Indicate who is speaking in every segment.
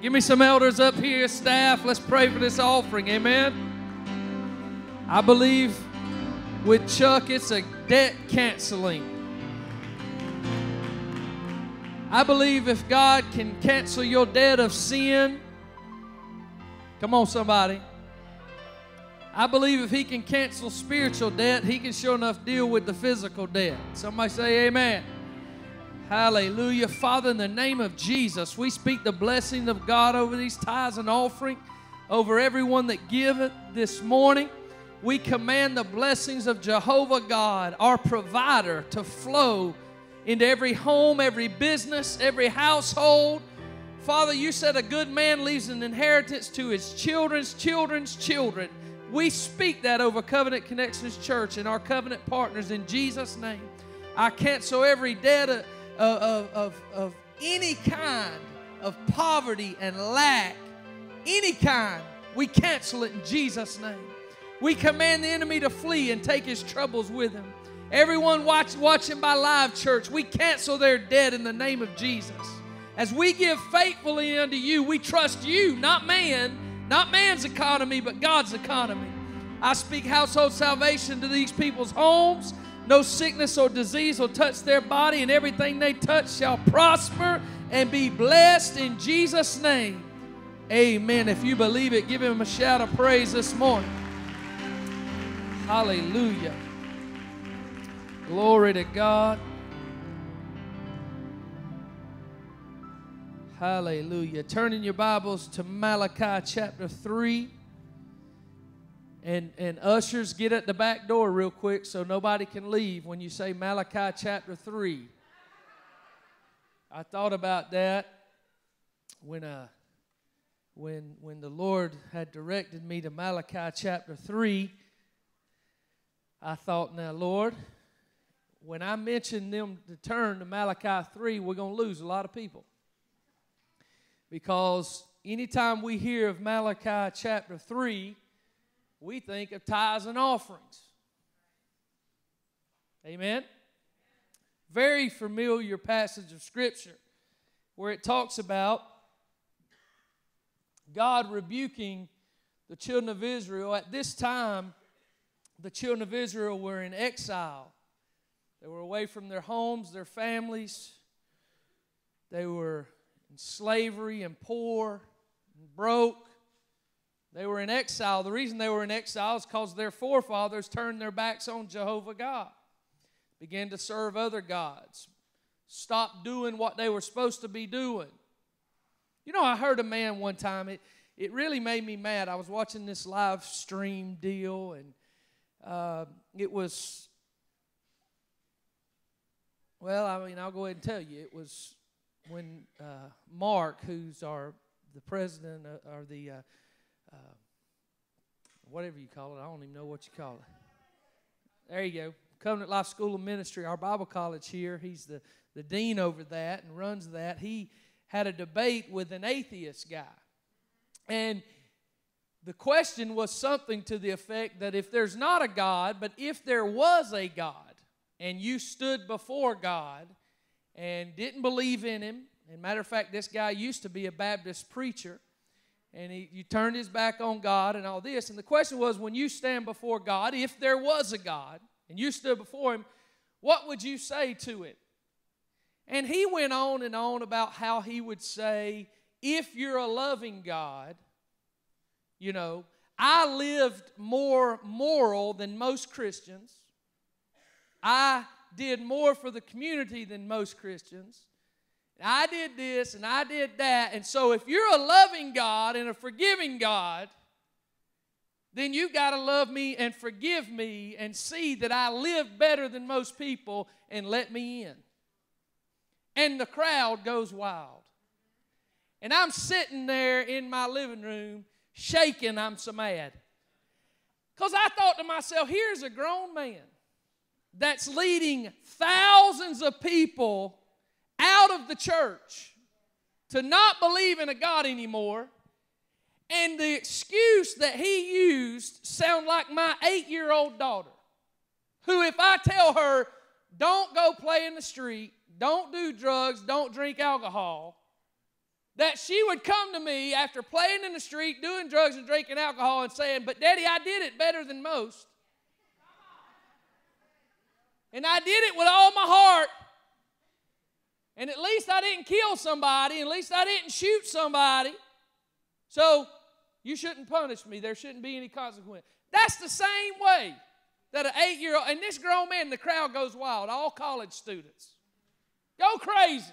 Speaker 1: Give me some elders up here, staff. Let's pray for this offering. Amen. I believe with Chuck, it's a debt canceling. I believe if God can cancel your debt of sin, come on, somebody. I believe if He can cancel spiritual debt, He can sure enough deal with the physical debt. Somebody say, Amen. Hallelujah. Father, in the name of Jesus, we speak the blessing of God over these tithes and offering, over everyone that giveth this morning. We command the blessings of Jehovah God, our provider, to flow into every home, every business, every household. Father, you said a good man leaves an inheritance to his children's children's children. We speak that over Covenant Connections Church and our covenant partners in Jesus' name. I cancel every debt of, of, of, of any kind of poverty and lack, any kind. We cancel it in Jesus' name. We command the enemy to flee and take his troubles with him. Everyone watch, watching by live church, we cancel their debt in the name of Jesus. As we give faithfully unto you, we trust you, not man, not man's economy, but God's economy. I speak household salvation to these people's homes. No sickness or disease will touch their body, and everything they touch shall prosper and be blessed in Jesus' name. Amen. If you believe it, give him a shout of praise this morning. Hallelujah. Glory to God. Hallelujah. Turning your Bibles to Malachi chapter 3. And, and ushers, get at the back door real quick so nobody can leave when you say Malachi chapter 3. I thought about that when, uh, when, when the Lord had directed me to Malachi chapter 3. I thought, now, Lord, when I mention them to turn to Malachi 3, we're going to lose a lot of people. Because anytime we hear of Malachi chapter 3, we think of tithes and offerings. Amen? Very familiar passage of Scripture where it talks about God rebuking the children of Israel. At this time, the children of Israel were in exile. They were away from their homes, their families. They were in slavery and poor and broke. They were in exile. The reason they were in exile is because their forefathers turned their backs on Jehovah God, began to serve other gods, stopped doing what they were supposed to be doing. You know, I heard a man one time, it, it really made me mad. I was watching this live stream deal, and uh, it was, well, I mean, I'll go ahead and tell you. It was when uh, Mark, who's our the president uh, or the uh, whatever you call it, I don't even know what you call it. There you go. Covenant Life School of Ministry, our Bible college here. He's the, the dean over that and runs that. He had a debate with an atheist guy. And the question was something to the effect that if there's not a God, but if there was a God, and you stood before God and didn't believe in Him, and matter of fact, this guy used to be a Baptist preacher, and he, you turned his back on God and all this. And the question was when you stand before God, if there was a God, and you stood before Him, what would you say to it? And he went on and on about how he would say, if you're a loving God, you know, I lived more moral than most Christians. I did more for the community than most Christians. I did this and I did that. And so, if you're a loving God and a forgiving God, then you've got to love me and forgive me and see that I live better than most people and let me in. And the crowd goes wild. And I'm sitting there in my living room shaking, I'm so mad. Because I thought to myself, here's a grown man that's leading thousands of people out of the church to not believe in a God anymore. And the excuse that he used sound like my eight-year-old daughter, who if I tell her, don't go play in the street, don't do drugs, don't drink alcohol, that she would come to me after playing in the street, doing drugs and drinking alcohol, and saying, But Daddy, I did it better than most. And I did it with all my heart. And at least I didn't kill somebody. At least I didn't shoot somebody. So you shouldn't punish me. There shouldn't be any consequence. That's the same way that an eight year old, and this grown man, the crowd goes wild, all college students. Go crazy.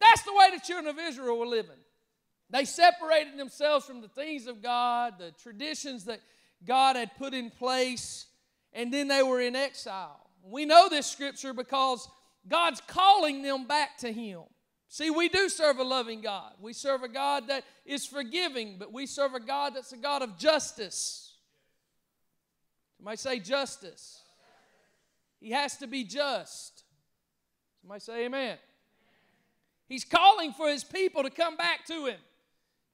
Speaker 1: That's the way the children of Israel were living. They separated themselves from the things of God, the traditions that God had put in place, and then they were in exile. We know this scripture because God's calling them back to Him. See, we do serve a loving God. We serve a God that is forgiving, but we serve a God that's a God of justice. Somebody say justice. He has to be just. Somebody say amen. He's calling for his people to come back to him.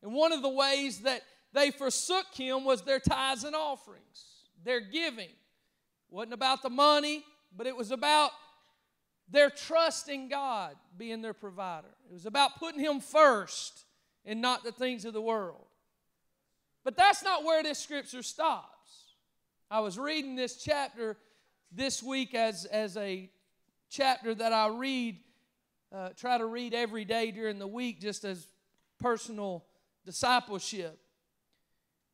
Speaker 1: And one of the ways that they forsook him was their tithes and offerings, their giving. It wasn't about the money, but it was about their trust in God being their provider. It was about putting Him first and not the things of the world. But that's not where this scripture stops. I was reading this chapter this week as, as a chapter that I read, uh, try to read every day during the week just as personal discipleship.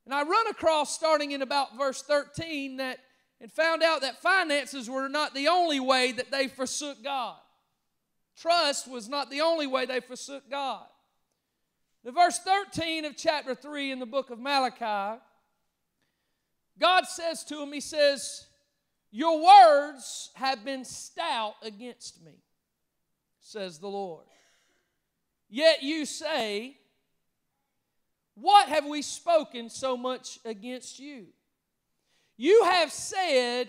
Speaker 1: And I run across, starting in about verse 13, that and found out that finances were not the only way that they forsook God. Trust was not the only way they forsook God. The verse 13 of chapter 3 in the book of Malachi, God says to him, He says, Your words have been stout against me, says the Lord. Yet you say, What have we spoken so much against you? You have said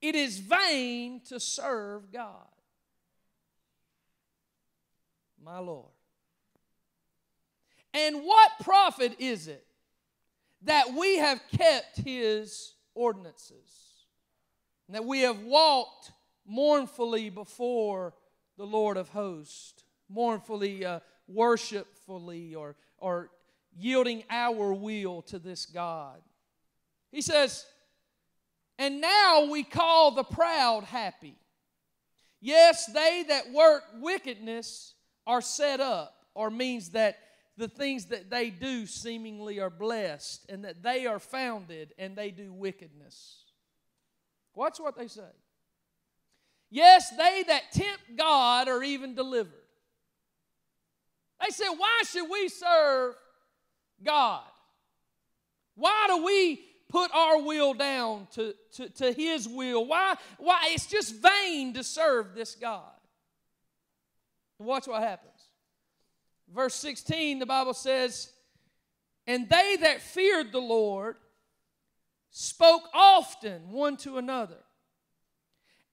Speaker 1: it is vain to serve God. My Lord. And what profit is it that we have kept his ordinances, and that we have walked mournfully before the Lord of hosts, mournfully, uh, worshipfully, or, or yielding our will to this God? He says, And now we call the proud happy. Yes, they that work wickedness are set up, or means that the things that they do seemingly are blessed, and that they are founded and they do wickedness. Watch what they say. Yes, they that tempt God are even delivered. They said, Why should we serve God? Why do we put our will down to, to, to His will. Why? Why? It's just vain to serve this God. watch what happens. Verse 16, the Bible says, And they that feared the Lord spoke often one to another.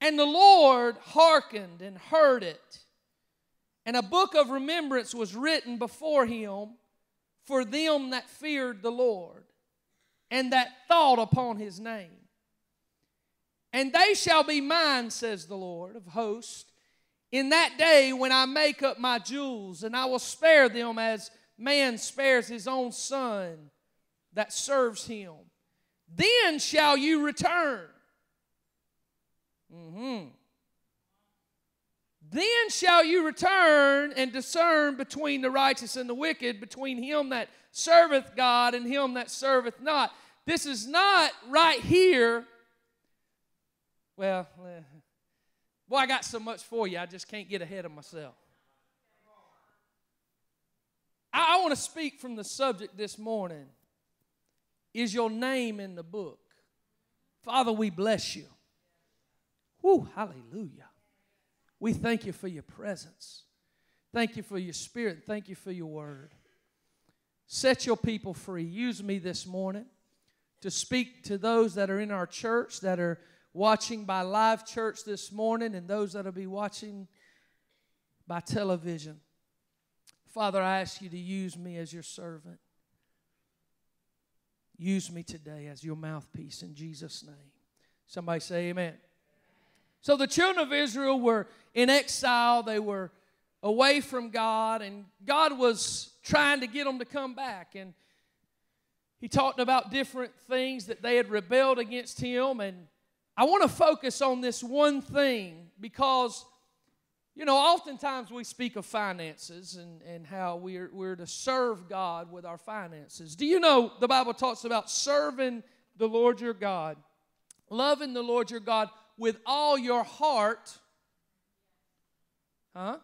Speaker 1: And the Lord hearkened and heard it. And a book of remembrance was written before him for them that feared the Lord and that thought upon his name. And they shall be mine, says the Lord of hosts, in that day when I make up my jewels, and I will spare them as man spares his own son that serves him. Then shall you return. Mm-hmm. Then shall you return and discern between the righteous and the wicked, between him that serveth God and him that serveth not. This is not right here. Well, eh, boy, I got so much for you, I just can't get ahead of myself. I, I want to speak from the subject this morning. Is your name in the book? Father, we bless you. Whoo, hallelujah. We thank you for your presence. Thank you for your spirit. Thank you for your word. Set your people free. Use me this morning to speak to those that are in our church, that are watching by live church this morning, and those that will be watching by television. Father, I ask you to use me as your servant. Use me today as your mouthpiece in Jesus' name. Somebody say amen. So the children of Israel were in exile, they were away from God, and God was trying to get them to come back. And he talked about different things that they had rebelled against him. And I want to focus on this one thing because, you know, oftentimes we speak of finances and, and how we're, we're to serve God with our finances. Do you know the Bible talks about serving the Lord your God, loving the Lord your God with all your heart, huh?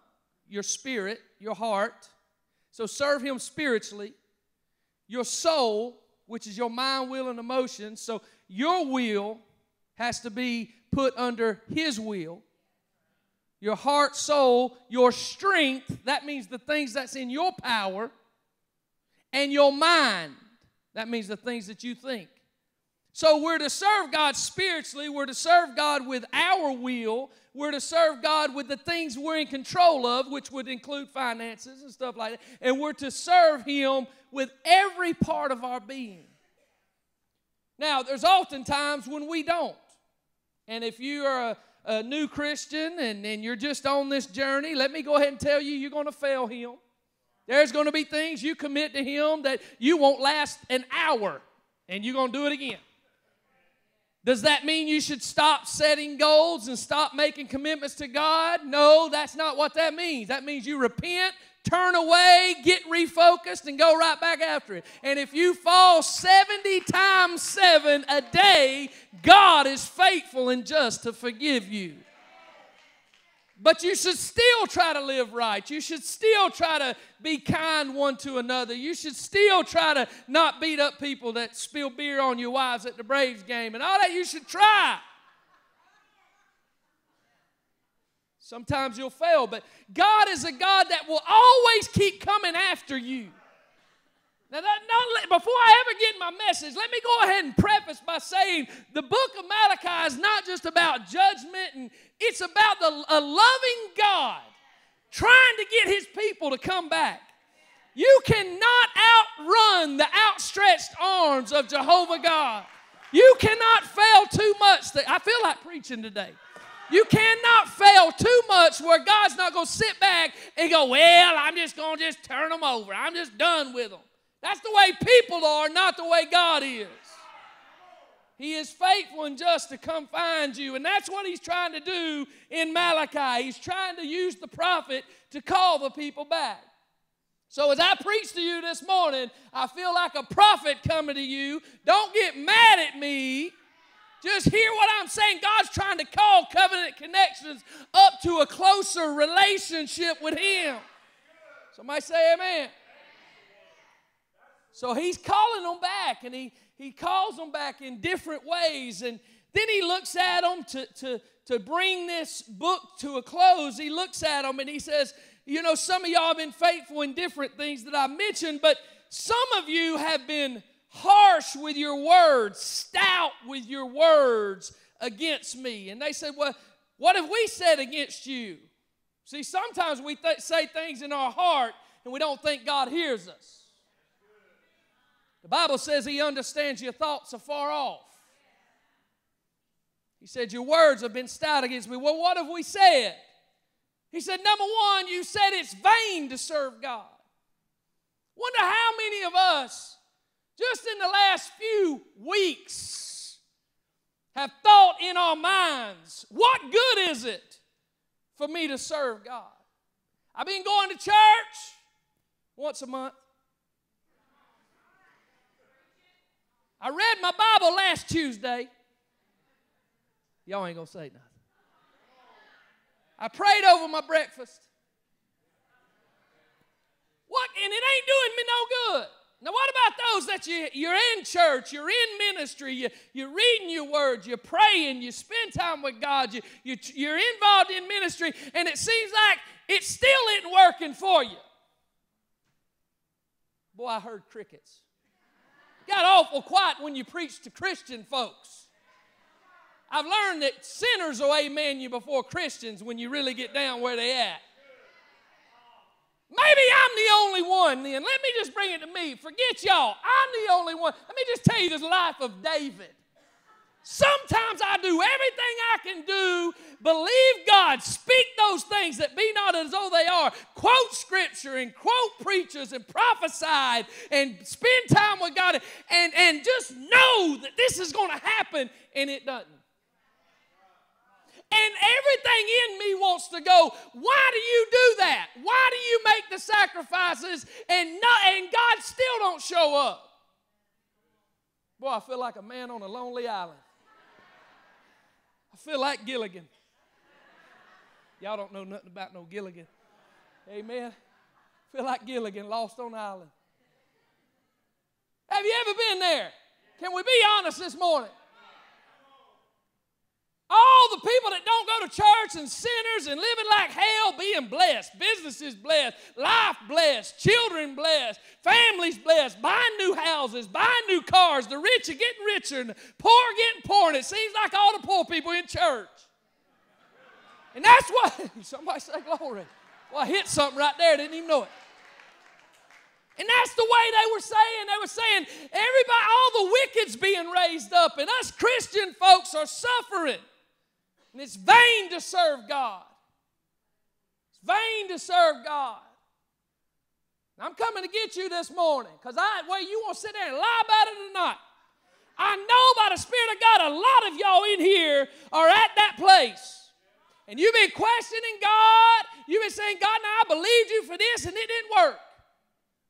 Speaker 1: Your spirit, your heart. So serve Him spiritually, your soul, which is your mind, will, and emotions. So your will has to be put under His will. Your heart, soul, your strength, that means the things that's in your power, and your mind, that means the things that you think. So we're to serve God spiritually, we're to serve God with our will, we're to serve God with the things we're in control of, which would include finances and stuff like that, and we're to serve Him with every part of our being. Now, there's often times when we don't. And if you are a, a new Christian and, and you're just on this journey, let me go ahead and tell you, you're going to fail Him. There's going to be things you commit to Him that you won't last an hour, and you're going to do it again. Does that mean you should stop setting goals and stop making commitments to God? No, that's not what that means. That means you repent, turn away, get refocused, and go right back after it. And if you fall 70 times 7 a day, God is faithful and just to forgive you. But you should still try to live right. You should still try to be kind one to another. You should still try to not beat up people that spill beer on your wives at the Braves game and all that. You should try. Sometimes you'll fail, but God is a God that will always keep coming after you. Now, that, before I ever get my message, let me go ahead and preface by saying the book of Malachi is not just about judgment, and it's about the, a loving God trying to get his people to come back. You cannot outrun the outstretched arms of Jehovah God. You cannot fail too much. I feel like preaching today. You cannot fail too much where God's not going to sit back and go, Well, I'm just going to just turn them over. I'm just done with them. That's the way people are, not the way God is. He is faithful and just to come find you. And that's what he's trying to do in Malachi. He's trying to use the prophet to call the people back. So, as I preach to you this morning, I feel like a prophet coming to you. Don't get mad at me. Just hear what I'm saying. God's trying to call covenant connections up to a closer relationship with Him. Somebody say amen. So he's calling them back, and he, he calls them back in different ways. And then he looks at them to, to, to bring this book to a close. He looks at them and he says, You know, some of y'all have been faithful in different things that I mentioned, but some of you have been harsh with your words, stout with your words against me. And they said, Well, what have we said against you? See, sometimes we th- say things in our heart and we don't think God hears us. The Bible says He understands your thoughts afar off. He said, Your words have been stout against me. Well, what have we said? He said, Number one, you said it's vain to serve God. Wonder how many of us, just in the last few weeks, have thought in our minds, What good is it for me to serve God? I've been going to church once a month. I read my Bible last Tuesday. Y'all ain't going to say nothing. I prayed over my breakfast. What? And it ain't doing me no good. Now, what about those that you, you're in church, you're in ministry, you, you're reading your words, you're praying, you spend time with God, you, you, you're involved in ministry, and it seems like it still isn't working for you? Boy, I heard crickets. Got awful quiet when you preach to Christian folks. I've learned that sinners will amen you before Christians when you really get down where they at. Maybe I'm the only one then. Let me just bring it to me. Forget y'all. I'm the only one. Let me just tell you this life of David. Sometimes I do everything I can do, believe God, speak those things that be not as though they are, quote scripture and quote preachers and prophesied and spend time with God and, and just know that this is going to happen and it doesn't. And everything in me wants to go, why do you do that? Why do you make the sacrifices and, not, and God still don't show up? Boy, I feel like a man on a lonely island. I feel like Gilligan. Y'all don't know nothing about no Gilligan. Amen. I feel like Gilligan lost on island. Have you ever been there? Can we be honest this morning? All the people that don't go to church and sinners and living like hell being blessed, businesses blessed, life blessed, children blessed, families blessed, buying new houses, buying new cars, the rich are getting richer, and the poor are getting poor, and it seems like all the poor people in church. And that's what, somebody say glory. Well, I hit something right there, didn't even know it. And that's the way they were saying. They were saying, everybody, all the wicked's being raised up, and us Christian folks are suffering. And it's vain to serve God. It's vain to serve God. I'm coming to get you this morning because I, well, you want to sit there and lie about it or not. I know by the Spirit of God, a lot of y'all in here are at that place. And you've been questioning God. You've been saying, God, now I believed you for this and it didn't work.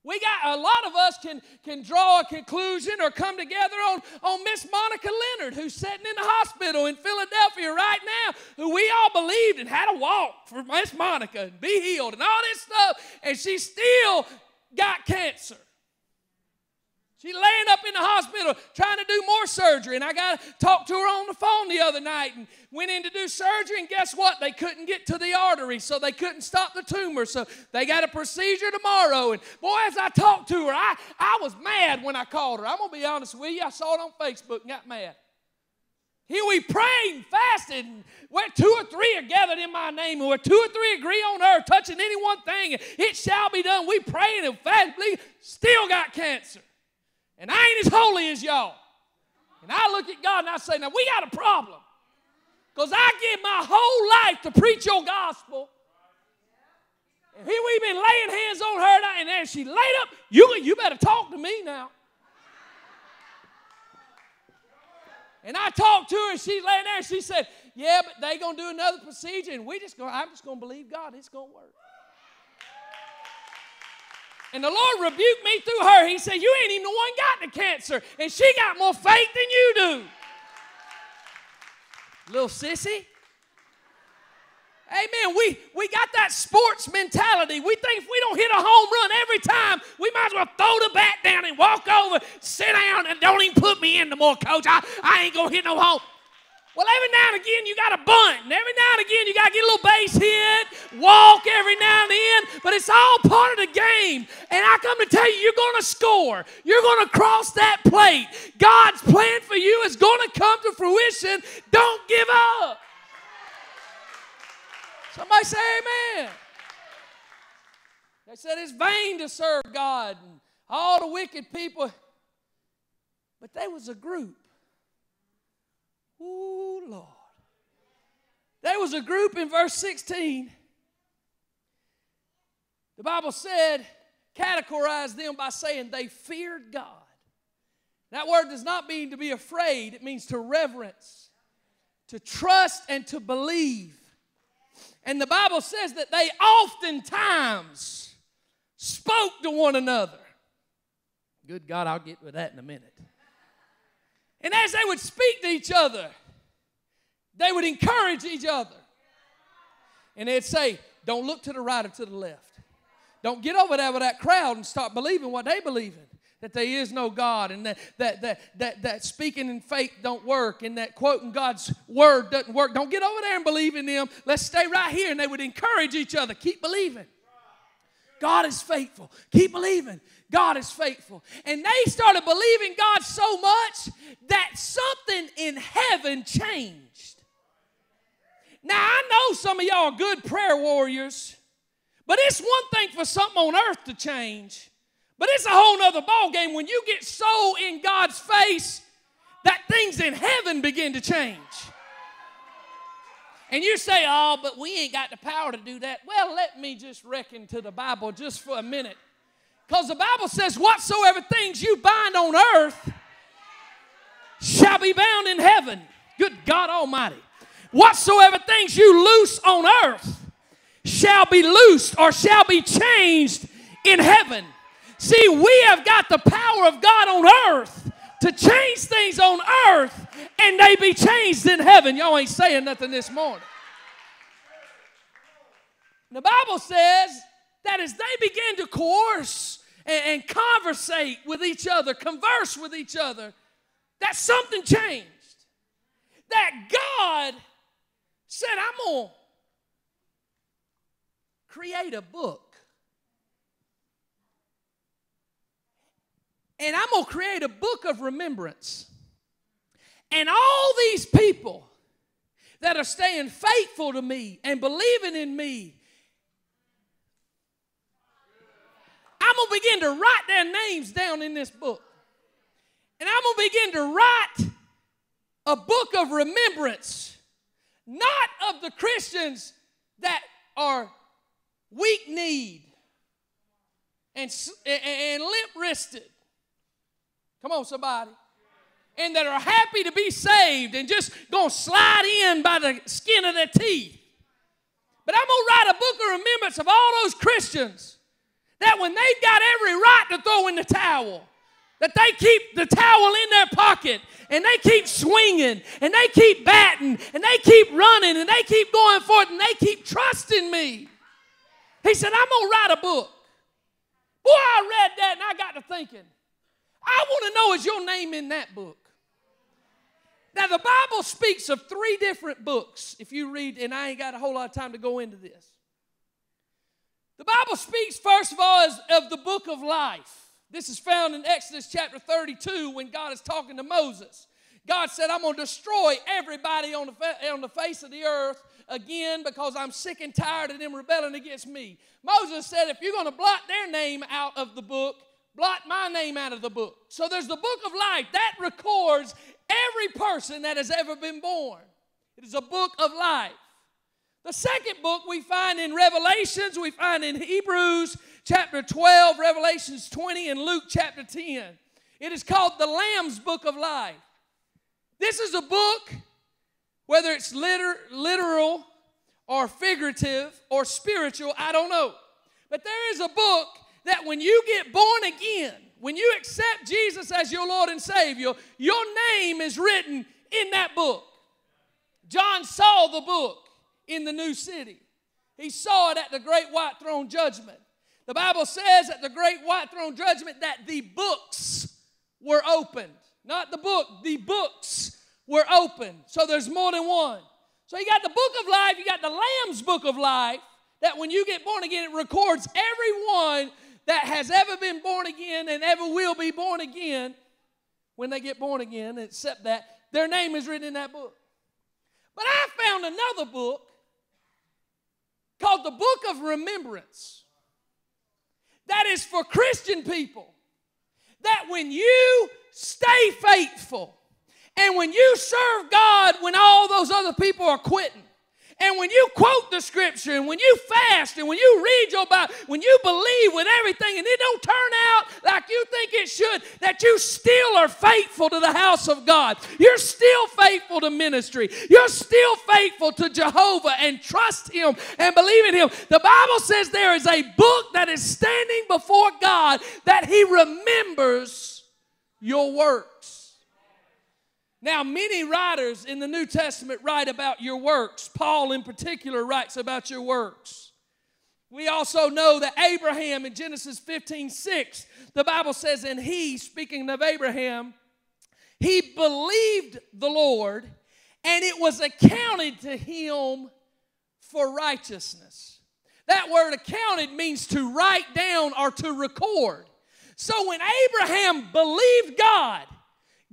Speaker 1: We got a lot of us can, can draw a conclusion or come together on, on Miss Monica Leonard, who's sitting in the hospital in Philadelphia right now, who we all believed and had a walk for Miss Monica and be healed and all this stuff, and she still got cancer. She's laying up in the hospital trying to do more surgery. And I got to talk to her on the phone the other night and went in to do surgery. And guess what? They couldn't get to the artery, so they couldn't stop the tumor. So they got a procedure tomorrow. And boy, as I talked to her, I, I was mad when I called her. I'm going to be honest with you. I saw it on Facebook and got mad. Here we prayed fasted, where two or three are gathered in my name, and where two or three agree on earth, touching any one thing, it shall be done. We praying and fasting, still got cancer. And I ain't as holy as y'all. And I look at God and I say, now we got a problem. Because I give my whole life to preach your gospel. And here we've been laying hands on her, and as she laid up, you, you better talk to me now. And I talked to her, and she's laying there, and she said, Yeah, but they gonna do another procedure, and we just go, I'm just gonna believe God, it's gonna work. And the Lord rebuked me through her. He said, You ain't even the one got the cancer. And she got more faith than you do. Little sissy. Amen. We, we got that sports mentality. We think if we don't hit a home run every time, we might as well throw the bat down and walk over, sit down, and don't even put me in no more, coach. I, I ain't going to hit no home. Well, every now and again you got to bunt, and every now and again you got to get a little base hit, walk every now and then, but it's all part of the game. And I come to tell you, you're going to score. You're going to cross that plate. God's plan for you is going to come to fruition. Don't give up. Somebody say amen. They said it's vain to serve God and all the wicked people. But there was a group Ooh, Lord. There was a group in verse 16. The Bible said, categorized them by saying they feared God. That word does not mean to be afraid, it means to reverence, to trust, and to believe. And the Bible says that they oftentimes spoke to one another. Good God, I'll get with that in a minute. And as they would speak to each other, they would encourage each other. And they'd say, Don't look to the right or to the left. Don't get over there with that crowd and start believing what they believe in. That there is no God and that, that, that, that, that speaking in faith don't work and that quoting God's word doesn't work. Don't get over there and believe in them. Let's stay right here. And they would encourage each other. Keep believing. God is faithful. Keep believing. God is faithful. And they started believing God so much that something in heaven changed. Now, I know some of y'all are good prayer warriors, but it's one thing for something on earth to change. But it's a whole nother ballgame when you get so in God's face that things in heaven begin to change. And you say, oh, but we ain't got the power to do that. Well, let me just reckon to the Bible just for a minute. Because the Bible says, whatsoever things you bind on earth shall be bound in heaven. Good God Almighty. Whatsoever things you loose on earth shall be loosed or shall be changed in heaven. See, we have got the power of God on earth to change things on earth and they be changed in heaven. Y'all ain't saying nothing this morning. The Bible says that as they began to coerce and, and conversate with each other, converse with each other, that something changed. That God said, I'm going to create a book. And I'm going to create a book of remembrance. And all these people that are staying faithful to me and believing in me, I'm going to begin to write their names down in this book. And I'm going to begin to write a book of remembrance, not of the Christians that are weak kneed and, and limp wristed. Come on, somebody. And that are happy to be saved and just gonna slide in by the skin of their teeth. But I'm gonna write a book of remembrance of all those Christians that when they've got every right to throw in the towel, that they keep the towel in their pocket and they keep swinging and they keep batting and they keep running and they keep going forth and they keep trusting me. He said, I'm going to write a book. Boy, I read that and I got to thinking, I want to know is your name in that book? Now, the Bible speaks of three different books. If you read, and I ain't got a whole lot of time to go into this. The Bible speaks, first of all, of the book of life. This is found in Exodus chapter 32 when God is talking to Moses. God said, I'm going to destroy everybody on the, fa- on the face of the earth again because I'm sick and tired of them rebelling against me. Moses said, if you're going to blot their name out of the book, blot my name out of the book. So there's the book of life that records every person that has ever been born. It is a book of life. The second book we find in Revelations, we find in Hebrews chapter 12, Revelations 20, and Luke chapter 10. It is called the Lamb's Book of Life. This is a book whether it's liter- literal or figurative or spiritual, I don't know. But there is a book that when you get born again, when you accept Jesus as your Lord and Savior, your name is written in that book. John saw the book in the new city. He saw it at the great white throne judgment. The Bible says at the great white throne judgment that the books were opened. Not the book, the books were open. So there's more than one. So you got the book of life, you got the Lamb's book of life, that when you get born again, it records everyone that has ever been born again and ever will be born again when they get born again, except that their name is written in that book. But I found another book called the Book of Remembrance that is for Christian people. That when you stay faithful, and when you serve God when all those other people are quitting, and when you quote the scripture, and when you fast, and when you read your Bible, when you believe with everything, and it don't turn out like you think it should, that you still are faithful to the house of God. You're still faithful to ministry. You're still faithful to Jehovah and trust Him and believe in Him. The Bible says there is a book that is standing before God that He remembers your works. Now, many writers in the New Testament write about your works. Paul, in particular, writes about your works. We also know that Abraham in Genesis 15 6, the Bible says, and he, speaking of Abraham, he believed the Lord, and it was accounted to him for righteousness. That word accounted means to write down or to record. So when Abraham believed God,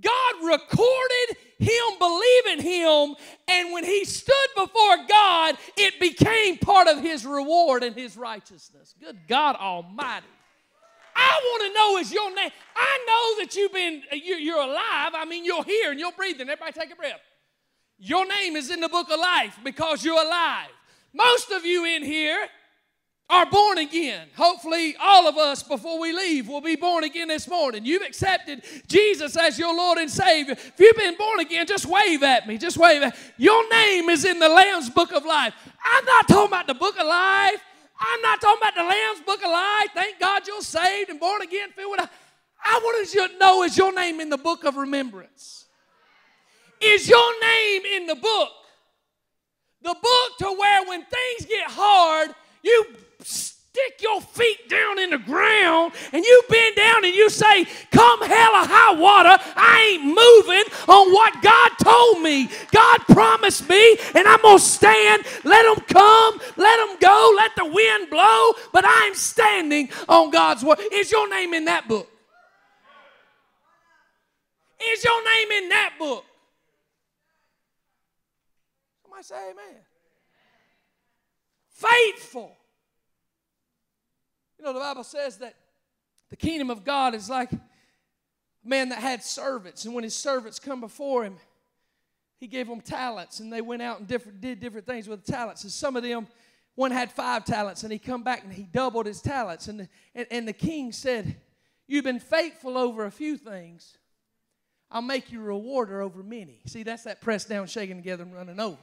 Speaker 1: God recorded him believing him, and when he stood before God, it became part of his reward and his righteousness. Good God Almighty. I want to know is your name. I know that you've been, you're, you're alive. I mean, you're here and you're breathing. Everybody take a breath. Your name is in the book of life because you're alive. Most of you in here are born again. Hopefully, all of us before we leave will be born again this morning. You've accepted Jesus as your Lord and Savior. If you've been born again, just wave at me. Just wave at Your name is in the Lamb's book of life. I'm not talking about the book of life. I'm not talking about the Lamb's book of life. Thank God you're saved and born again, filled. I wanted you to know is your name in the book of remembrance. Is your name in the book? The book to where when things get hard, you stick your feet down in the ground and you bend down and you say, Come hell or high water, I ain't moving on what God told me. God promised me, and I'm going to stand. Let them come, let them go, let the wind blow, but I'm standing on God's word. Is your name in that book? Is your name in that book? Somebody say amen. Faithful you know, the Bible says that the kingdom of God is like a man that had servants, and when his servants come before him, he gave them talents, and they went out and different, did different things with the talents. And some of them, one had five talents, and he come back and he doubled his talents. And, and, and the king said, You've been faithful over a few things. I'll make you a rewarder over many. See, that's that pressed down, shaking together, and running over.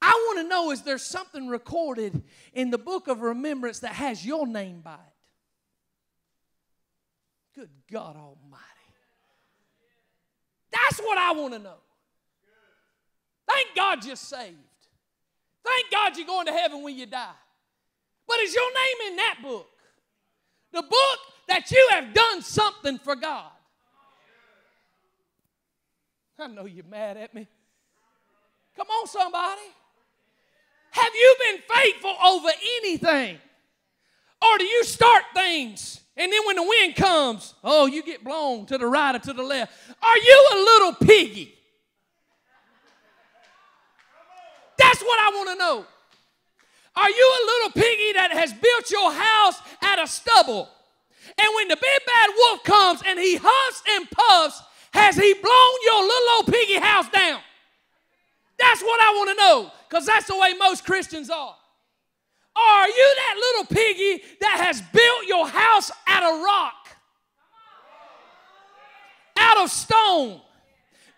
Speaker 1: I want to know is there something recorded in the book of remembrance that has your name by it? Good God Almighty. That's what I want to know. Thank God you're saved. Thank God you're going to heaven when you die. But is your name in that book? The book that you have done something for God. I know you're mad at me. Come on, somebody. Have you been faithful over anything? Or do you start things and then when the wind comes, oh, you get blown to the right or to the left? Are you a little piggy? That's what I want to know. Are you a little piggy that has built your house out of stubble? And when the big bad wolf comes and he huffs and puffs, has he blown your little old piggy house down? That's what I want to know because that's the way most Christians are. Are you that little piggy that has built your house out of rock, out of stone?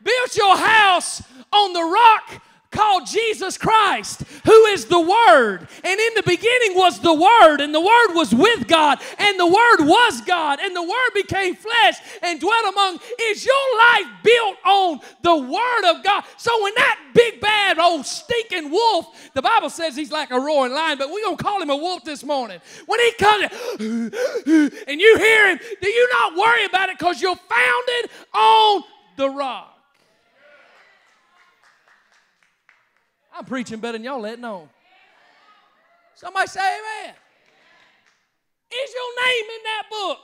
Speaker 1: Built your house on the rock called Jesus Christ, who is the Word. And in the beginning was the Word, and the Word was with God, and the Word was God, and the Word became flesh and dwelt among. Is your life built on the Word of God? So when that big bad old stinking wolf, the Bible says he's like a roaring lion, but we're gonna call him a wolf this morning. When he comes and you hear him, do you not worry about it because you're founded on the rock? I'm preaching better than y'all letting on. Somebody say amen. Is your name in that book?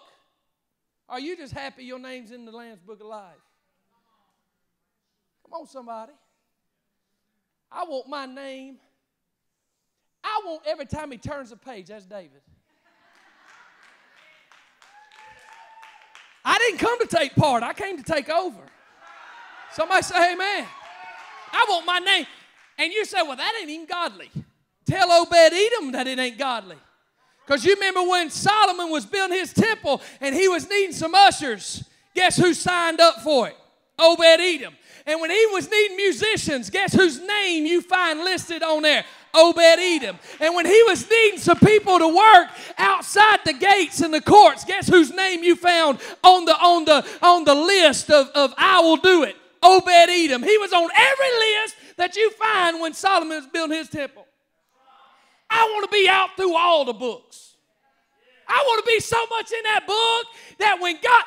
Speaker 1: Are you just happy your name's in the Lamb's Book of Life? Come on, somebody. I want my name. I want every time he turns a page, that's David. I didn't come to take part, I came to take over. Somebody say amen. I want my name. And you say, well, that ain't even godly. Tell Obed Edom that it ain't godly. Because you remember when Solomon was building his temple and he was needing some ushers, guess who signed up for it? Obed Edom. And when he was needing musicians, guess whose name you find listed on there? Obed Edom. And when he was needing some people to work outside the gates and the courts, guess whose name you found on the on the on the list of, of I will do it? Obed Edom. He was on every list that you find when Solomon is building his temple. I want to be out through all the books. I want to be so much in that book that when God,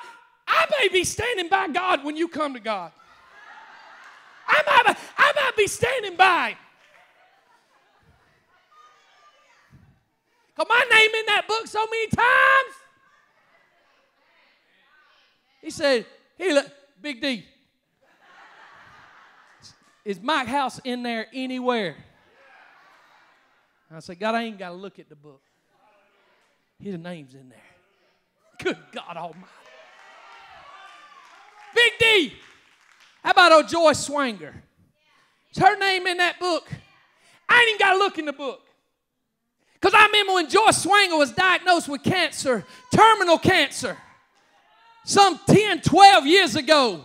Speaker 1: I may be standing by God when you come to God. I might, I might be standing by. Because my name in that book so many times. He said, "Hey, look, Big D, is Mike House in there anywhere? I said, God, I ain't got to look at the book. His name's in there. Good God Almighty. Big D. How about old Joyce Swanger? Is her name in that book? I ain't even got to look in the book. Because I remember when Joyce Swanger was diagnosed with cancer, terminal cancer, some 10, 12 years ago.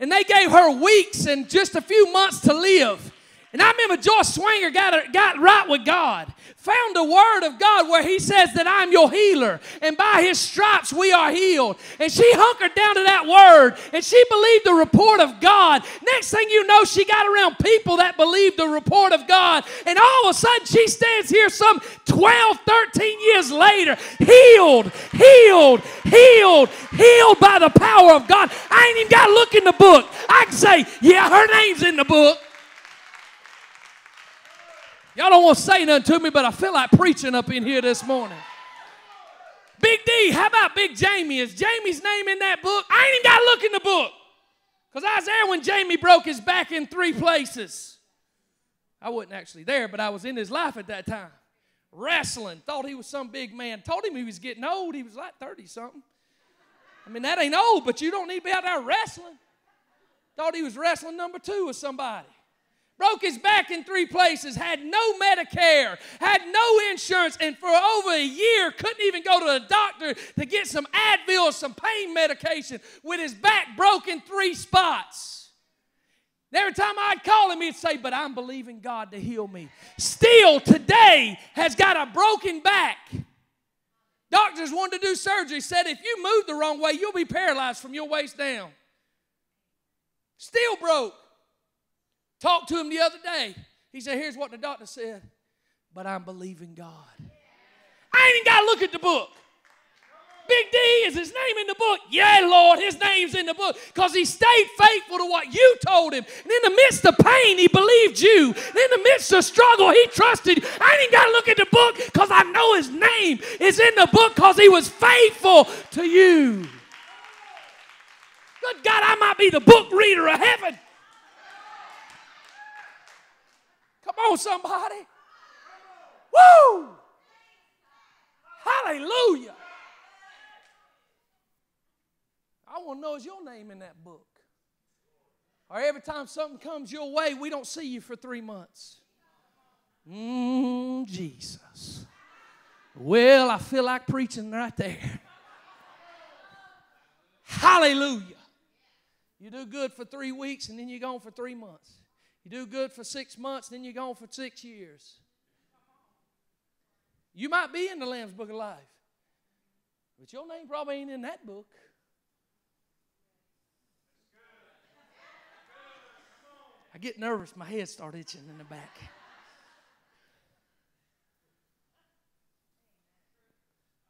Speaker 1: And they gave her weeks and just a few months to live. And I remember Joyce Swanger got, got right with God found the word of God where He says that I'm your healer, and by His stripes we are healed. And she hunkered down to that word, and she believed the report of God. Next thing you know, she got around people that believed the report of God, and all of a sudden she stands here some 12, 13 years later, healed, healed, healed, healed by the power of God. I ain't even got to look in the book. I can say, yeah, her name's in the book. Y'all don't want to say nothing to me, but I feel like preaching up in here this morning. Big D, how about Big Jamie? Is Jamie's name in that book? I ain't even got to look in the book. Because I was there when Jamie broke his back in three places. I wasn't actually there, but I was in his life at that time. Wrestling, thought he was some big man. Told him he was getting old. He was like 30 something. I mean, that ain't old, but you don't need to be out there wrestling. Thought he was wrestling number two with somebody broke his back in three places, had no Medicare, had no insurance, and for over a year couldn't even go to a doctor to get some Advil some pain medication with his back broken three spots. every time I'd call him, he'd say, But I'm believing God to heal me. Still, today, has got a broken back. Doctors wanted to do surgery, said, If you move the wrong way, you'll be paralyzed from your waist down. Still broke. Talked to him the other day. He said, Here's what the doctor said, but I'm believing God. I ain't even got to look at the book. Big D, is his name in the book? Yeah, Lord, his name's in the book because he stayed faithful to what you told him. And in the midst of pain, he believed you. And in the midst of struggle, he trusted. I ain't even got to look at the book because I know his name is in the book because he was faithful to you. Good God, I might be the book reader of heaven. Come on, somebody. Woo! Hallelujah. I want to know is your name in that book. Or every time something comes your way, we don't see you for three months. Mmm, Jesus. Well, I feel like preaching right there. Hallelujah. You do good for three weeks and then you're gone for three months. You do good for six months, then you're gone for six years. You might be in the Lamb's Book of Life, but your name probably ain't in that book. I get nervous, my head starts itching in the back.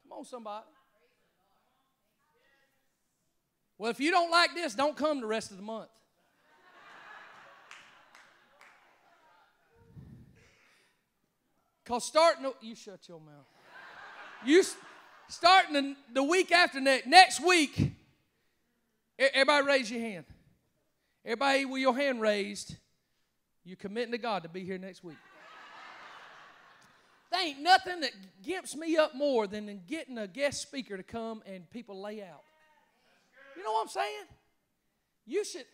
Speaker 1: Come on, somebody. Well, if you don't like this, don't come the rest of the month. Because starting, you shut your mouth. You starting the, the week after next, next week, everybody raise your hand. Everybody with your hand raised, you're committing to God to be here next week. There ain't nothing that gimps me up more than getting a guest speaker to come and people lay out. You know what I'm saying? You should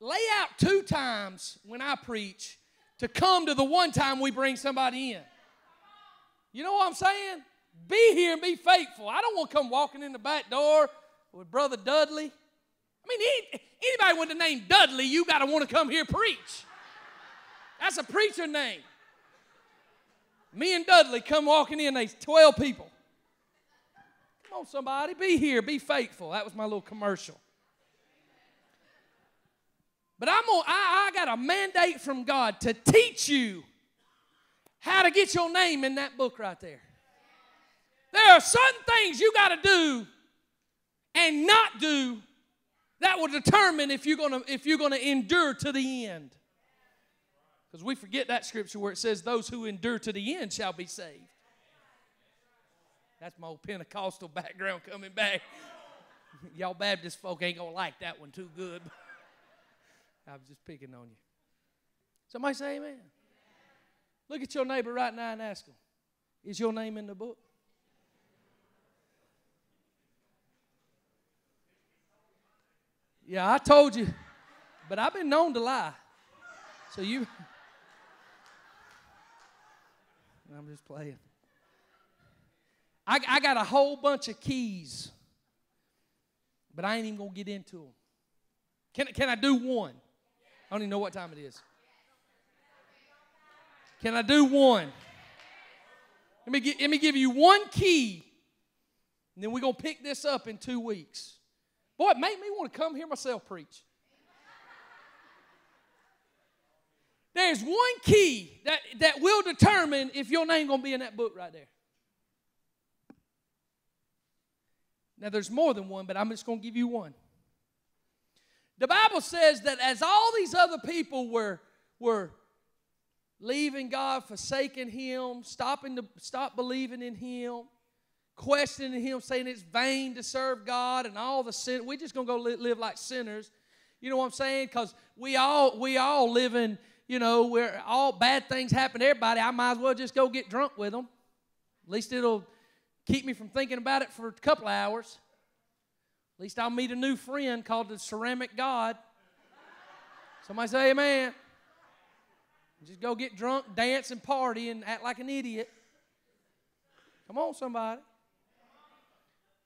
Speaker 1: lay out two times when I preach to come to the one time we bring somebody in. You know what I'm saying? Be here and be faithful. I don't want to come walking in the back door with Brother Dudley. I mean, anybody with the name Dudley, you got to want to come here preach. That's a preacher name. Me and Dudley come walking in, there's 12 people. Come on, somebody, be here, be faithful. That was my little commercial. But I'm gonna, I, I got a mandate from God to teach you how to get your name in that book right there. There are certain things you got to do and not do that will determine if you're gonna if you're gonna endure to the end. Because we forget that scripture where it says, "Those who endure to the end shall be saved." That's my old Pentecostal background coming back. Y'all Baptist folk ain't gonna like that one too good. I was just picking on you. Somebody say amen. amen. Look at your neighbor right now and ask him, Is your name in the book? Yeah, I told you, but I've been known to lie. So you. I'm just playing. I, I got a whole bunch of keys, but I ain't even going to get into them. Can, can I do one? I don't even know what time it is. Can I do one? Let me, get, let me give you one key, and then we're going to pick this up in two weeks. Boy, it made me want to come hear myself preach. There's one key that, that will determine if your name going to be in that book right there. Now, there's more than one, but I'm just going to give you one. The Bible says that as all these other people were, were leaving God, forsaking Him, stopping to stop believing in Him, questioning Him, saying it's vain to serve God, and all the sin. We're just gonna go live, live like sinners. You know what I'm saying? Because we all we all live in. You know, where all bad things happen to everybody. I might as well just go get drunk with them. At least it'll keep me from thinking about it for a couple hours. At least I'll meet a new friend called the Ceramic God. Somebody say amen. Just go get drunk, dance, and party and act like an idiot. Come on, somebody.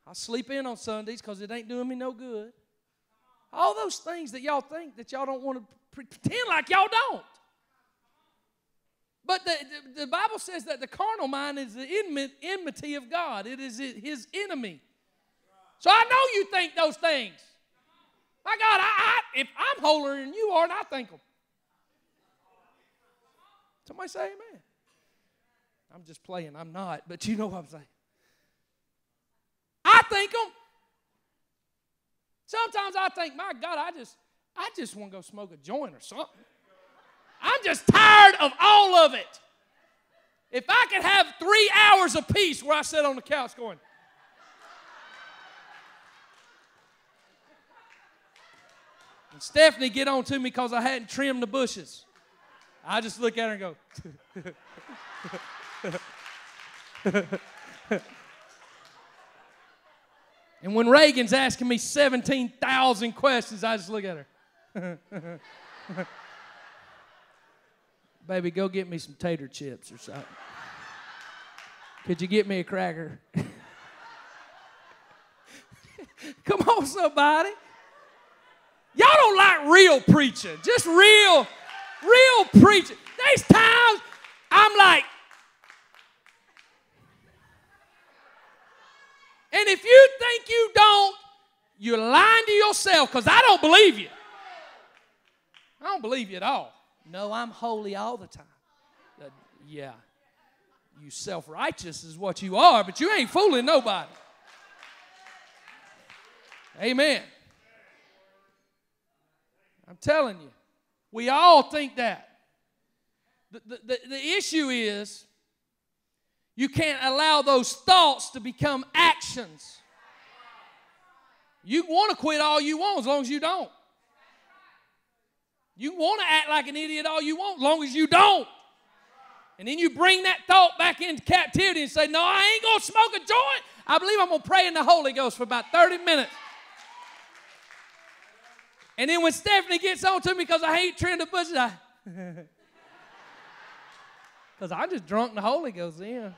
Speaker 1: I sleep in on Sundays because it ain't doing me no good. All those things that y'all think that y'all don't want to pretend like y'all don't. But the, the, the, Bible says that the carnal mind is the enmity of God, it is his enemy. So I know you think those things. My God, I, I, if I'm holier than you are, and I think them. Somebody say amen. I'm just playing. I'm not, but you know what I'm saying. I think them. Sometimes I think, my God, I just, I just want to go smoke a joint or something. I'm just tired of all of it. If I could have three hours of peace where I sit on the couch going, and Stephanie get on to me because I hadn't trimmed the bushes. I just look at her and go, and when Reagan's asking me 17,000 questions, I just look at her. Baby, go get me some tater chips or something. Could you get me a cracker? Come on, somebody. Y'all don't like real preaching, just real, real preaching. There's times I'm like, and if you think you don't, you're lying to yourself because I don't believe you. I don't believe you at all. No, I'm holy all the time. Uh, yeah. You self righteous is what you are, but you ain't fooling nobody. Amen. I'm telling you, we all think that. The, the, the, the issue is you can't allow those thoughts to become actions. You want to quit all you want as long as you don't. You want to act like an idiot all you want, as long as you don't. And then you bring that thought back into captivity and say, No, I ain't going to smoke a joint. I believe I'm going to pray in the Holy Ghost for about 30 minutes. And then when Stephanie gets on to me because I hate trimmed the bushes, I. Because I just drunk the Holy Ghost then.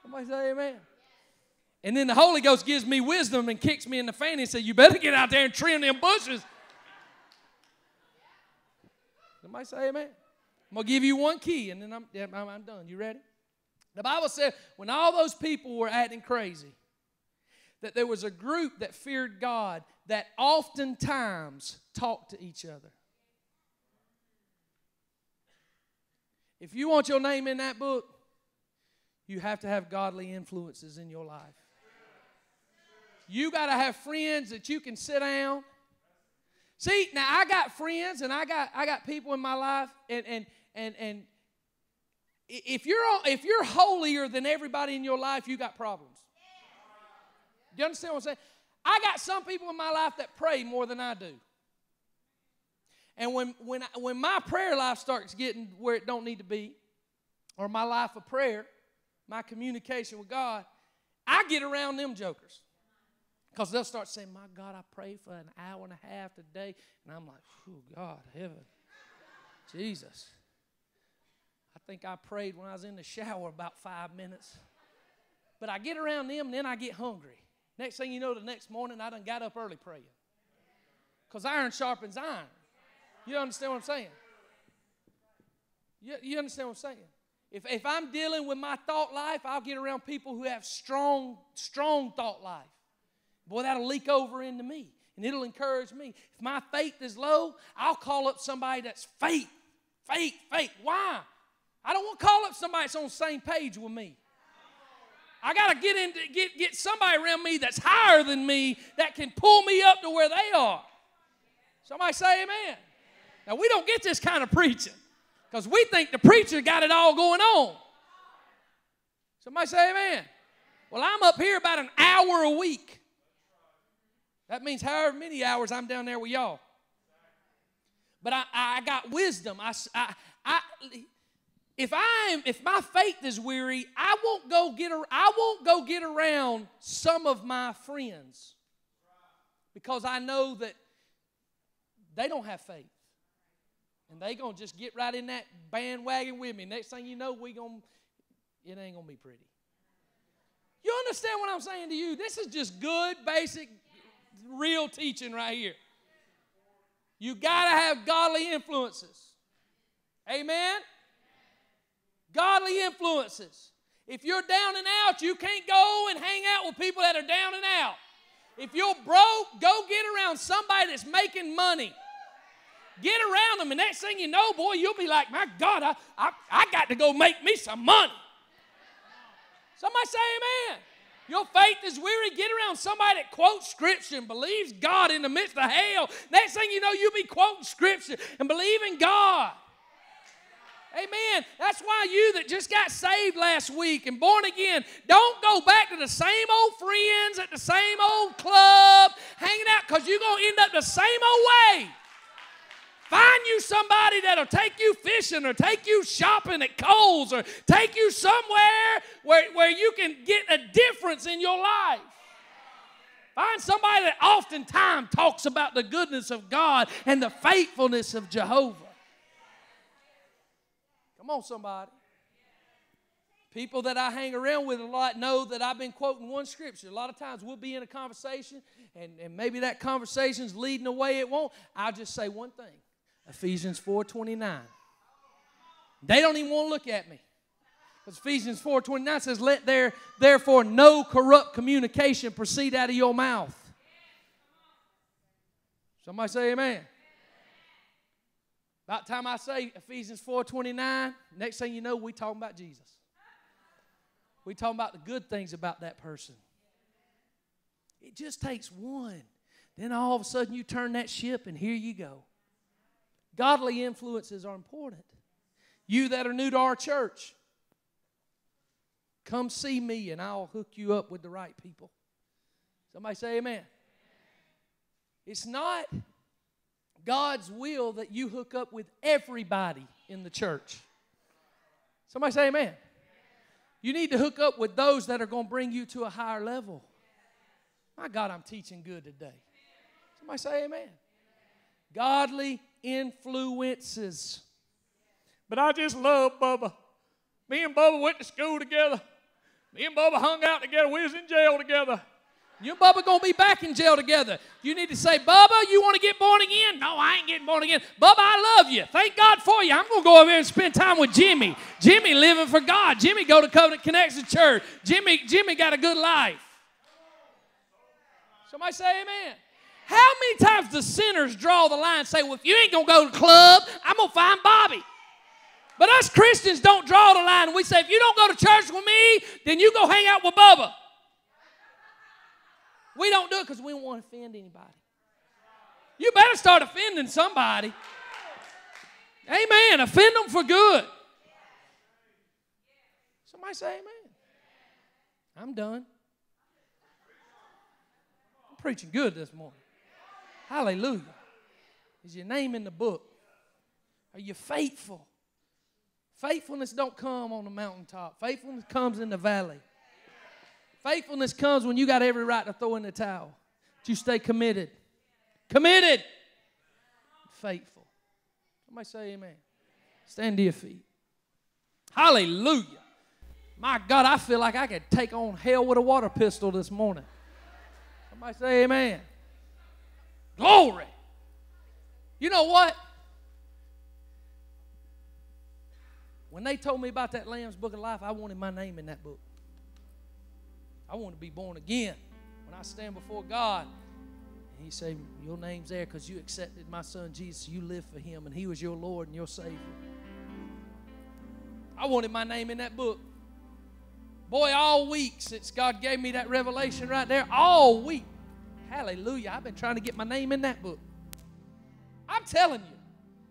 Speaker 1: Somebody say amen. And then the Holy Ghost gives me wisdom and kicks me in the fanny and says, You better get out there and trim them bushes. Somebody say amen. I'm going to give you one key and then I'm, I'm, I'm done. You ready? The Bible said when all those people were acting crazy, that there was a group that feared God that oftentimes talked to each other. If you want your name in that book, you have to have godly influences in your life. You got to have friends that you can sit down See, now I got friends and I got I got people in my life, and and and and if you're if you're holier than everybody in your life, you got problems. Do you understand what I'm saying? I got some people in my life that pray more than I do. And when when I, when my prayer life starts getting where it don't need to be, or my life of prayer, my communication with God, I get around them jokers. Because they'll start saying, My God, I prayed for an hour and a half today. And I'm like, Oh, God, heaven. Jesus. I think I prayed when I was in the shower about five minutes. But I get around them and then I get hungry. Next thing you know, the next morning I done got up early praying. Because iron sharpens iron. You understand what I'm saying? You, you understand what I'm saying? If, if I'm dealing with my thought life, I'll get around people who have strong, strong thought life. Boy, that'll leak over into me and it'll encourage me. If my faith is low, I'll call up somebody that's faith, faith, faith. Why? I don't want to call up somebody that's on the same page with me. I got to get into get get somebody around me that's higher than me that can pull me up to where they are. Somebody say amen. Now we don't get this kind of preaching. Because we think the preacher got it all going on. Somebody say amen. Well, I'm up here about an hour a week. That means however many hours I'm down there with y'all. But I, I got wisdom. I, I, I, if I am, if my faith is weary, I won't go get I won't go get around some of my friends because I know that they don't have faith and they gonna just get right in that bandwagon with me. Next thing you know, we gonna it ain't gonna be pretty. You understand what I'm saying to you? This is just good, basic, real teaching right here. You gotta have godly influences. Amen. Godly influences. If you're down and out, you can't go and hang out with people that are down and out. If you're broke, go get around somebody that's making money. Get around them, and next thing you know, boy, you'll be like, my God, I, I, I got to go make me some money. Somebody say amen. Your faith is weary. Get around somebody that quotes scripture and believes God in the midst of hell. Next thing you know, you'll be quoting scripture and believing God. Amen. That's why you that just got saved last week and born again, don't go back to the same old friends at the same old club hanging out because you're going to end up the same old way. Find you somebody that'll take you fishing or take you shopping at Kohl's or take you somewhere where, where you can get a difference in your life. Find somebody that oftentimes talks about the goodness of God and the faithfulness of Jehovah. Come on, somebody. People that I hang around with a lot know that I've been quoting one scripture. A lot of times we'll be in a conversation, and, and maybe that conversation's leading the way it won't. I'll just say one thing Ephesians 4:29. They don't even want to look at me. Because Ephesians 4:29 says, Let there therefore no corrupt communication proceed out of your mouth. Somebody say amen. About time I say Ephesians 4:29, next thing you know, we talking about Jesus. We talking about the good things about that person. It just takes one. Then all of a sudden you turn that ship and here you go. Godly influences are important. You that are new to our church, come see me and I'll hook you up with the right people. Somebody say amen. It's not God's will that you hook up with everybody in the church. Somebody say amen. You need to hook up with those that are going to bring you to a higher level. My God, I'm teaching good today. Somebody say amen. Godly influences. But I just love Bubba. Me and Bubba went to school together. Me and Bubba hung out together. We was in jail together. You and Bubba gonna be back in jail together. You need to say, Bubba, you want to get born again? No, I ain't getting born again. Bubba, I love you. Thank God for you. I'm gonna go over there and spend time with Jimmy. Jimmy living for God. Jimmy go to Covenant Connection Church. Jimmy, Jimmy got a good life. Somebody say amen. How many times do sinners draw the line and say, well, if you ain't to go to the club, I'm to find Bobby? But us Christians don't draw the line. We say, if you don't go to church with me, then you go hang out with Bubba. We don't do it because we don't want to offend anybody. You better start offending somebody. Amen. Offend them for good. Somebody say amen. I'm done. I'm preaching good this morning. Hallelujah. Is your name in the book? Are you faithful? Faithfulness don't come on the mountaintop. Faithfulness comes in the valley. Faithfulness comes when you got every right to throw in the towel. But you stay committed. Committed. Faithful. Somebody say amen. Stand to your feet. Hallelujah. My God, I feel like I could take on hell with a water pistol this morning. Somebody say amen. Glory. You know what? When they told me about that Lamb's Book of Life, I wanted my name in that book. I want to be born again. When I stand before God, and He say, "Your name's there because you accepted my Son Jesus. You live for Him, and He was your Lord and your Savior." I wanted my name in that book. Boy, all week since God gave me that revelation right there, all week, hallelujah, I've been trying to get my name in that book. I'm telling you,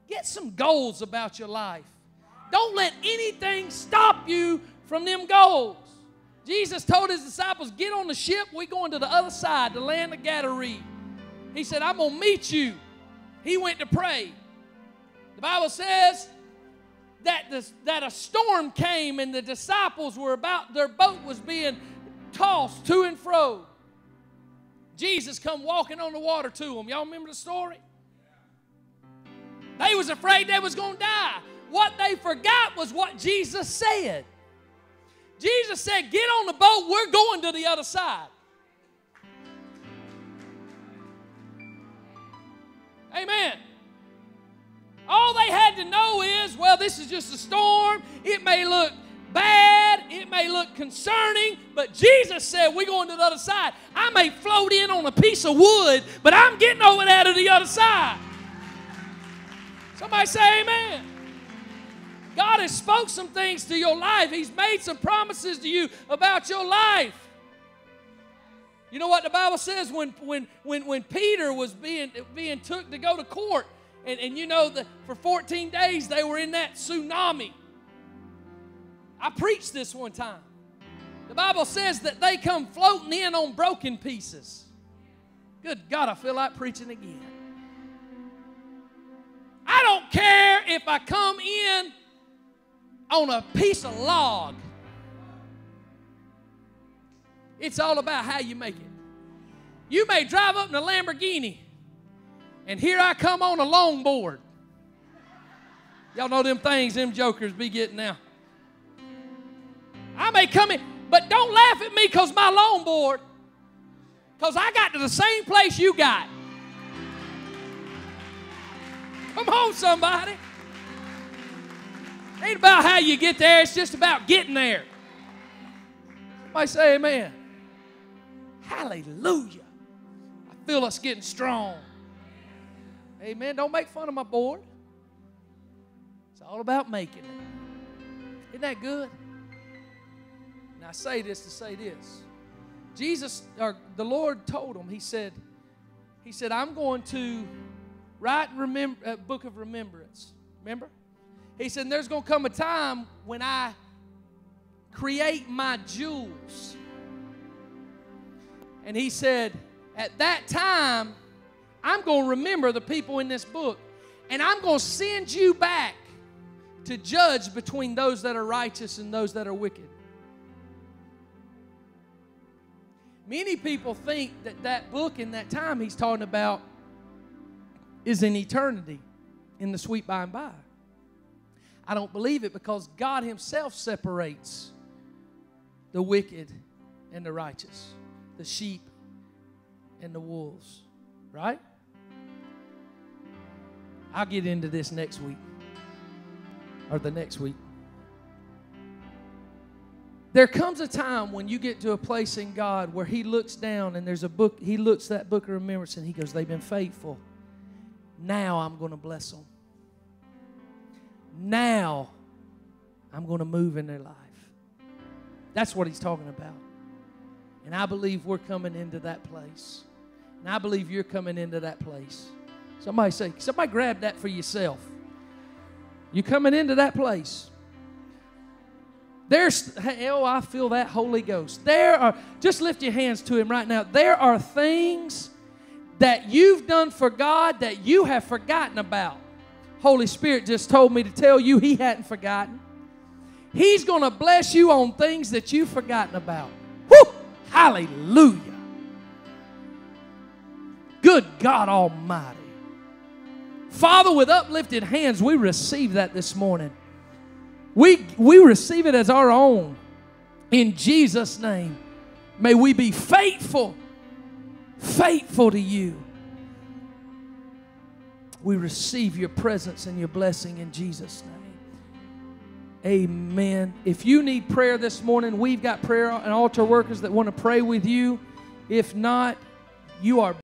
Speaker 1: get some goals about your life. Don't let anything stop you from them goals. Jesus told his disciples, Get on the ship. We're going to the other side, the land of Gadarene. He said, I'm going to meet you. He went to pray. The Bible says that, this, that a storm came and the disciples were about, their boat was being tossed to and fro. Jesus come walking on the water to them. Y'all remember the story? They was afraid they was going to die. What they forgot was what Jesus said. Jesus said, Get on the boat, we're going to the other side. Amen. All they had to know is, well, this is just a storm. It may look bad, it may look concerning, but Jesus said, We're going to the other side. I may float in on a piece of wood, but I'm getting over there to the other side. Somebody say, Amen. God has spoke some things to your life. He's made some promises to you about your life. You know what the Bible says when, when, when, when Peter was being, being took to go to court, and, and you know that for 14 days they were in that tsunami. I preached this one time. The Bible says that they come floating in on broken pieces. Good God, I feel like preaching again. I don't care if I come in on a piece of log. It's all about how you make it. You may drive up in a Lamborghini, and here I come on a longboard. Y'all know them things them jokers be getting now. I may come in, but don't laugh at me because my longboard, because I got to the same place you got. Come on, somebody. Ain't about how you get there, it's just about getting there. Somebody say amen. Hallelujah. I feel us getting strong. Amen. Don't make fun of my board. It's all about making it. Isn't that good? And I say this to say this. Jesus, or the Lord told him, He said, He said, I'm going to write a uh, book of remembrance. Remember? He said, There's going to come a time when I create my jewels. And he said, At that time, I'm going to remember the people in this book, and I'm going to send you back to judge between those that are righteous and those that are wicked. Many people think that that book in that time he's talking about is in eternity, in the sweet by and by. I don't believe it because God Himself separates the wicked and the righteous, the sheep and the wolves, right? I'll get into this next week or the next week. There comes a time when you get to a place in God where He looks down and there's a book, He looks that book of remembrance and He goes, They've been faithful. Now I'm going to bless them. Now I'm going to move in their life. That's what he's talking about. And I believe we're coming into that place. And I believe you're coming into that place. Somebody say, somebody grab that for yourself. You're coming into that place. There's, oh, I feel that Holy Ghost. There are, just lift your hands to Him right now. There are things that you've done for God that you have forgotten about. Holy Spirit just told me to tell you He hadn't forgotten. He's going to bless you on things that you've forgotten about. Hallelujah. Good God Almighty. Father, with uplifted hands, we receive that this morning. We, we receive it as our own. In Jesus' name, may we be faithful, faithful to you. We receive your presence and your blessing in Jesus' name. Amen. If you need prayer this morning, we've got prayer and altar workers that want to pray with you. If not, you are